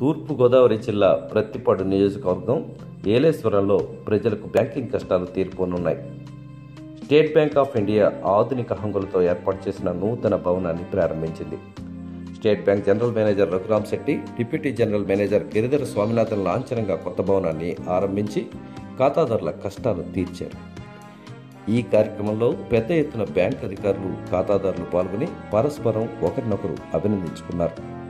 తూర్పుగోదావరి జిల్లా ప్రత్తిపాడు నియోజకవర్గం ఏలేశ్వరంలో ప్రజలకు బ్యాంకింగ్ కష్టాలు తీర్పునున్నాయి. స్టేట్ బ్యాంక్ ఆఫ్ ఇండియా ఆధునిక హంగులతో ఏర్పాటు చేసిన నూతన భవనాన్ని ప్రారంభించింది. State bank general manager Raghuram Shetty deputy general manager Giridhara Swaminathan లాంఛనంగా కొత్త భవనాన్ని ఆరంభించి ఖాతాదారుల కష్టాలు తీర్చారు. ఈ కార్యక్రమంలో పెద్ద ఎత్తున బ్యాంక్ అధికారులు ఖాతాదారులు పాల్గొని పరస్పరం ఒకరినొకరు అభినందించుకున్నారు.